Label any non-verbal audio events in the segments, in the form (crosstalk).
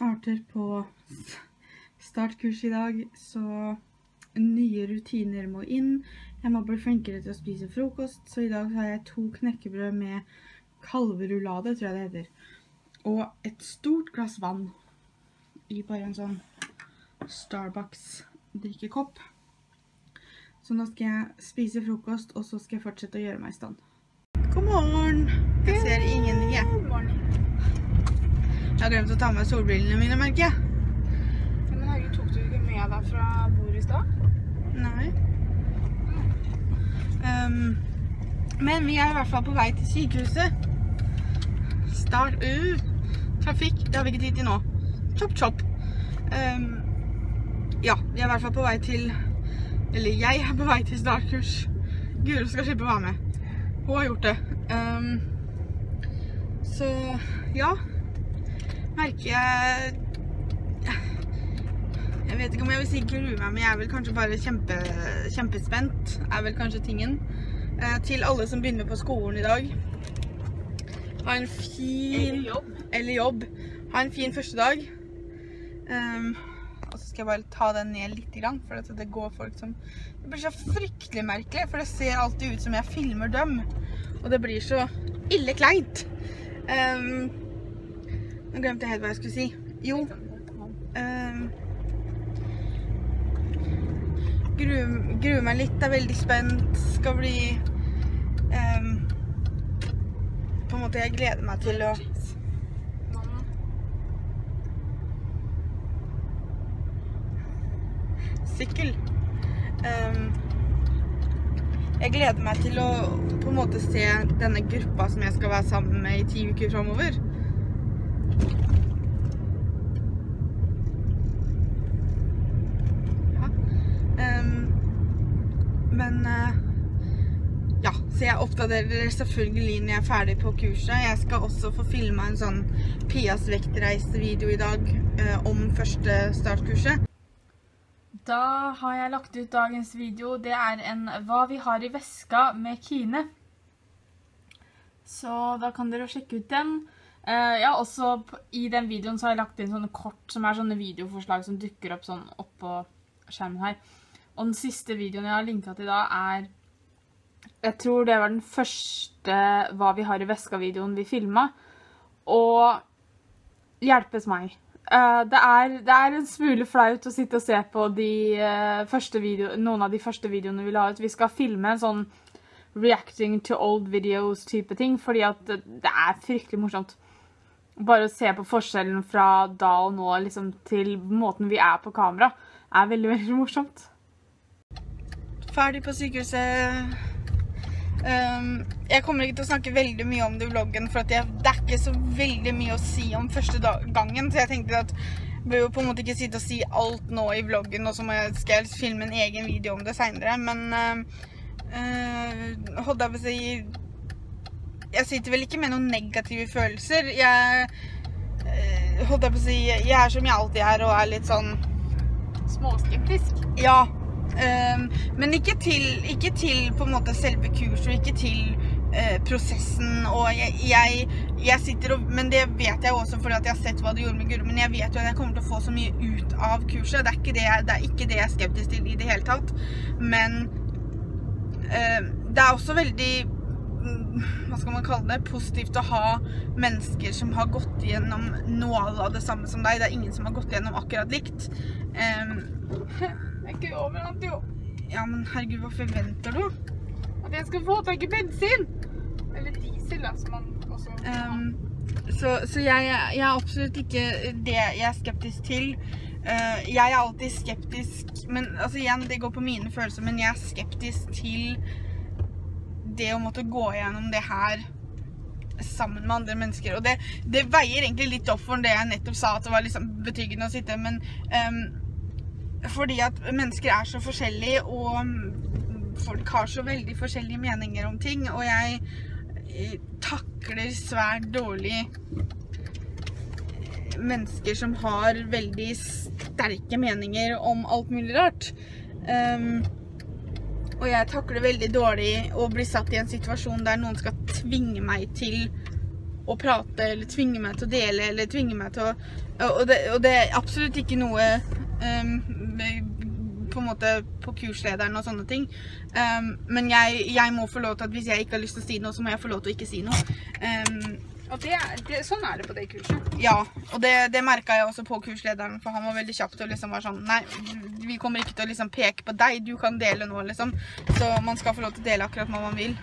starter på startkurs i dag, så nye rutiner må inn. Jeg må bli flinkere til å spise frokost, så i dag har jeg to knekkebrød med kalverulade, tror jeg det heter. Og et stort glass vann i bare en sånn Starbucks drikkekopp. Så nå skal jeg spise frokost, og så skal jeg fortsette å gjøre meg i stand. God morgen! Jeg ser ingen jeg. Jeg har glemt å ta med solbrillene mine, merker jeg. Men herregud, tok du ikke med deg fra bordet i stad? Nei. Ehm, men vi er i hvert fall på vei til sykehuset. Start uh, Trafikk, det har vi ikke tid til nå. Chop, chop. Ehm, ja, vi er i hvert fall på vei til Eller jeg er på vei til startkurs. Guro skal slippe å være med. Hun har gjort det. Ehm, så ja. Merker jeg jeg vet ikke om jeg vil si grue meg, men jeg er vel kanskje bare kjempe, kjempespent. Er vel kanskje tingen. Eh, til alle som begynner på skolen i dag. Ha en fin Eller jobb. Eller jobb. Ha en fin første dag. Um, og så skal jeg bare ta den ned litt, for at det går folk som Det blir så fryktelig merkelig, for det ser alltid ut som jeg filmer dem. Og det blir så ille kleint. Ehm, nå glemte jeg helt hva jeg skulle si. Jo. gruer, gruer meg litt, Jeg er veldig spent, skal bli um, På en måte, jeg gleder meg til å Sykkel. Um, jeg gleder meg til å på en måte se denne gruppa som jeg skal være sammen med i ti uker framover. Ja. Um, men uh, ja, så jeg oppdaterer selvfølgelig når jeg er ferdig på kurset. Jeg skal også få filma en sånn Pias vektreisevideo i dag eh, om første startkurset. Da har jeg lagt ut dagens video. Det er en Hva vi har i veska med Kine. Så da kan dere sjekke ut den. Eh, ja, også I den videoen så har jeg lagt inn sånne kort som er sånne videoforslag som dukker opp sånn oppå skjermen her. Og den siste videoen jeg har linka til da, er Jeg tror det var den første Hva vi har i veska-videoen vi filma. Og hjelpes meg. Uh, det, er, det er en smule flaut å sitte og se på de, uh, video, noen av de første videoene vi la ut. Vi skal filme en sånn reacting to old videos-type ting, fordi at det, er fryktelig morsomt. Bare å se på forskjellen fra da og nå liksom, til måten vi er på kamera, er veldig, (laughs) veldig morsomt. Ferdig på sykehuset. Um, jeg kommer ikke til å snakke veldig mye om det i vloggen, for jeg, det er ikke så veldig mye å si om første gangen. Så jeg tenkte at jeg bør jo på en måte ikke sitte og si alt nå i vloggen, og så skal jeg filme en egen video om det seinere. Men uh, holdt jeg på å si Jeg sitter vel ikke med noen negative følelser. Jeg uh, holdt jeg på å si Jeg er som jeg alltid er, og er litt sånn Småskeptisk. ja. ehm, men ikke til, ikke til på en måte selve kurset, ikke til uh, prosessen. Og jeg, jeg, jeg sitter og Men det vet jeg jo også fordi jeg har sett hva du gjorde med Guro. Men jeg vet jo at jeg kommer til å få så mye ut av kurset. Det er ikke det, jeg- det, er ikke det jeg er skeptisk til i det hele tatt. Men det er også veldig mm, hva skal man kalle det, positivt å ha mennesker som har gått gjennom noe av det samme som deg. Det er ingen som har gått gjennom akkurat likt. Det (laughs) er ikke overalt, jo. ja, men herregud, hva forventer du? At jeg skal få tak i bensin! Eller diesel, da, som man også um, så så jeg, jeg er absolutt ikke det jeg er skeptisk til. Eh, jeg er alltid skeptisk Men altså igjen, det går på mine følelser, men jeg er skeptisk til det å måtte gå gjennom det her sammen med andre mennesker. Og det, det veier egentlig litt opp for det jeg nettopp sa, at det var liksom betryggende å sitte, men um, fordi at mennesker er så forskjellige, og folk har så veldig forskjellige meninger om ting, og jeg eh, takler svært dårlig mennesker som har veldig sterke meninger om alt mulig rart. Um, og jeg takler veldig dårlig å bli satt i en situasjon der noen skal tvinge meg til å prate eller tvinge meg til å dele eller tvinge meg til å Og det, og det er absolutt ikke noe um, på en måte på kurslederen og sånne ting. Um, men jeg, jeg, må få lov til at hvis jeg ikke har lyst til å si noe, så må jeg få lov til å ikke si noe. Og det, det, sånn er det på det kurset. Ja, og det, det merka jeg også på kurslederen, for han var veldig kjapp til å liksom være sånn Nei, vi kommer ikke til å liksom peke på deg, du kan dele nå, liksom. Så man skal få lov til å dele akkurat hva man vil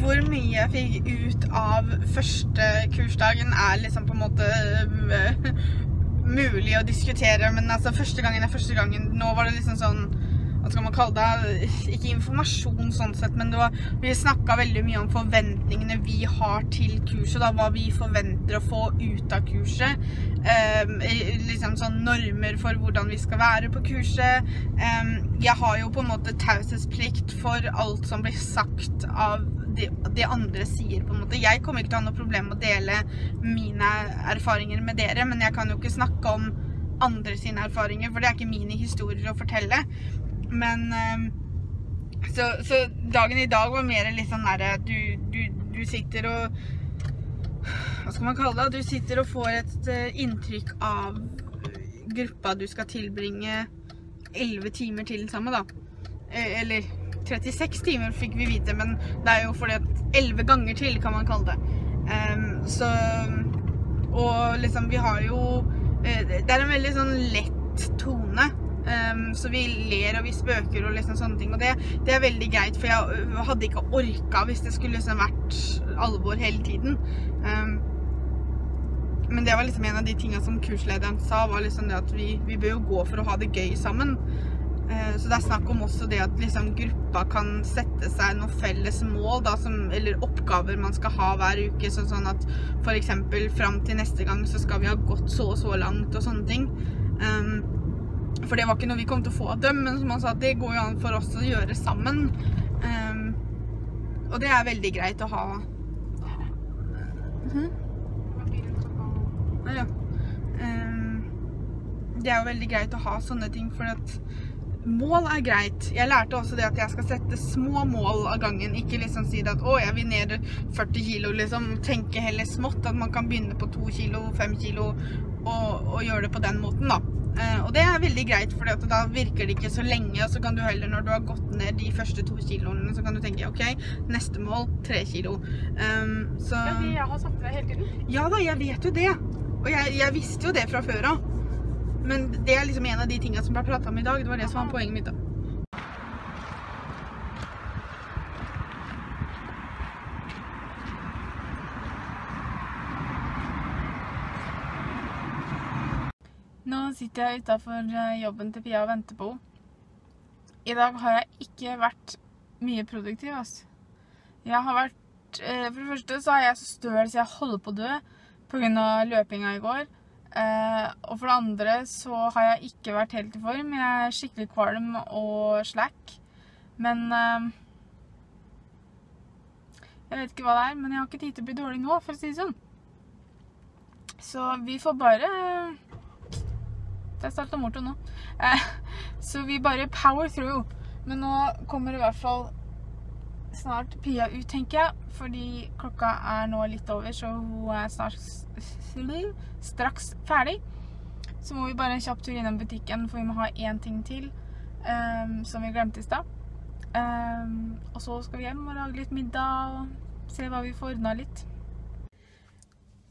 hvor mye jeg fikk ut av første kursdagen, er liksom på en måte øh, mulig å diskutere. Men altså, første gangen er første gangen. Nå var det liksom sånn hva skal man kalle det, ikke informasjon sånn sett, men var, vi snakka veldig mye om forventningene vi har til kurset. Da, hva vi forventer å få ut av kurset. Um, liksom sånn normer for hvordan vi skal være på kurset. Um, jeg har jo på en måte taushetsplikt for alt som blir sagt av de, de, andre sier, på en måte. Jeg kommer ikke til å ha noe problem med å dele mine erfaringer med dere, men jeg kan jo ikke snakke om andre sine erfaringer, for det er ikke mine historier å fortelle. Men ehm, så, så dagen i dag var mer litt sånn derre du, du, du, sitter og Hva skal man kalle det? Du sitter og får et eh, inntrykk av gruppa du skal tilbringe elleve timer til sammen, da. Eh, eller 36 timer fikk vi vite, men det er jo fordi at 11 ganger til, kan man kalle det. Um, så Og liksom, vi har jo uh, Det er en veldig sånn lett tone. Um, så vi ler og vi spøker og liksom sånne ting. Og det, det er veldig greit, for jeg hadde ikke orka hvis det skulle liksom vært alvor hele tiden. Um, men det var liksom en av de tingene som kurslederen sa, var liksom det at vi, vi bør jo gå for å ha det gøy sammen. Eh, så det er snakk om også det at liksom gruppa kan sette seg noen felles mål, da, som, eller oppgaver man skal ha hver uke. Så sånn at f.eks. fram til neste gang så skal vi ha gått så og så langt og sånne ting. Um, for det var ikke noe vi kom til å få av dem, men som han sa, det går jo an for oss å gjøre sammen. Um, og det er veldig greit å ha. Mm -hmm. ja. um, det er jo veldig greit å ha sånne ting, for at Mål er greit. Jeg lærte også det at jeg skal sette små mål av gangen. Ikke liksom si at 'å, jeg vil ned 40 kilo', liksom. Tenke heller smått. At man kan begynne på 2 kilo, 5 kilo, og, og gjøre det på den måten, da. Uh, og det er veldig greit, for da virker det ikke så lenge. Og så kan du heller, når du har gått ned de første to kiloene, så kan du tenke OK, neste mål tre kilo. Um, så Ja, det jeg har sagt til deg hele tiden. Ja da, jeg vet jo det. Og jeg, jeg visste jo det fra før av. Men det er liksom en av de tingene som ble prata om i dag. Det var det som var poenget mitt. da. Nå sitter jeg utafor eh, jobben til Pia og venter på henne. I dag har jeg ikke vært mye produktiv. altså. Jeg har vært eh, For det første så er jeg så støl så jeg holder på å dø pga. løpinga i går. Uh, og for det andre så har jeg ikke vært helt i form. Jeg er skikkelig kvalm og slack. Men Jeg vet ikke hva det er, men jeg har ikke tid til å bli dårlig nå, for å si det sånn. Så vi får bare Det er start og morto nå. Eh, så vi bare power through. Men nå kommer i hvert fall snart Pia ut, tenker jeg. Fordi klokka er nå litt over, så hun er snart straks ferdig. Så må vi bare en kjapp tur innom butikken, for vi må ha én ting til um, som vi glemte i stad. Um, og så skal vi hjem og lage litt middag og se hva vi får ordna litt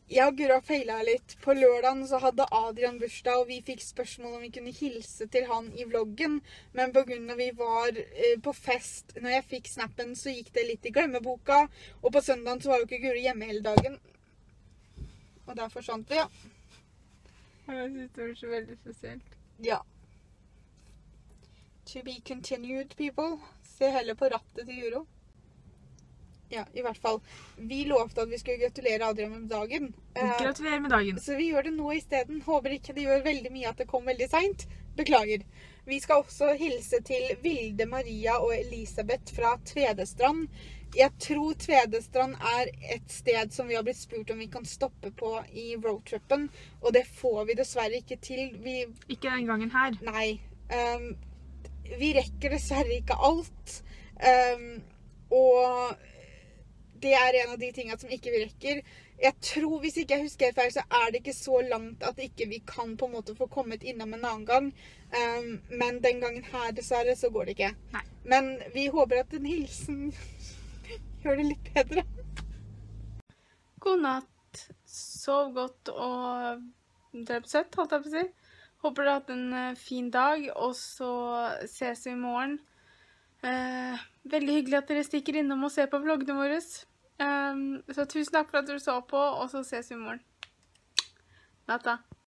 jeg og Gura feila litt. På lørdagen så hadde Adrian bursdag, og vi fikk spørsmål om vi kunne hilse til han i vloggen. Men pga. vi var eh, på fest når jeg fikk snappen, så gikk det litt i glemmeboka. Og på søndagen så var jo ikke Guri hjemme hele dagen. Og der forsvant vi, ja. Jeg syns det var så veldig spesielt. Ja. To be continued, people. Se heller på rattet til Guro. Ja, i hvert fall. Vi lovte at vi skulle gratulere Adrian med dagen. Eh, Gratulerer med dagen. Så vi gjør det nå isteden. Håper ikke det gjør veldig mye at det kom veldig seint. Beklager. Vi skal også hilse til Vilde Maria og Elisabeth fra Tvedestrand. Jeg tror Tvedestrand er et sted som vi har blitt spurt om vi kan stoppe på i roadtripen. Og det får vi dessverre ikke til. Vi Ikke den gangen her. Nei. Um, vi rekker dessverre ikke alt. Um, og det er en av de tinga som ikke vi rekker. Jeg tror, Hvis ikke jeg husker feil, så er det ikke så langt at ikke vi kan på en måte få kommet innom en annen gang. Um, men den gangen her, dessverre, så går det ikke. Nei. Men vi håper at en hilsen (laughs) gjør det litt bedre. God natt. Sov godt og drev søtt, holdt jeg på å si. Håper dere har hatt en eh, fin dag, og så ses vi i morgen. Eh, veldig hyggelig at dere stikker innom og ser på vloggene våre. Um, så tusen takk for at du så på, og så ses vi i morgen. Natta.